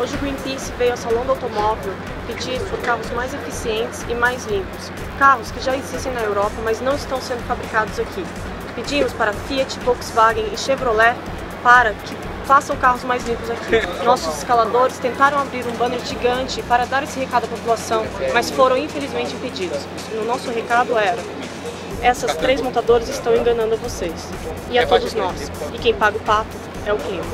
Hoje o Greenpeace veio ao Salão do Automóvel pedir por carros mais eficientes e mais limpos. Carros que já existem na Europa, mas não estão sendo fabricados aqui. Pedimos para Fiat, Volkswagen e Chevrolet para que façam carros mais limpos aqui. Nossos escaladores tentaram abrir um banner gigante para dar esse recado à população, mas foram infelizmente impedidos. O nosso recado era essas três montadoras estão enganando vocês. E a todos nós. E quem paga o pato é o clima.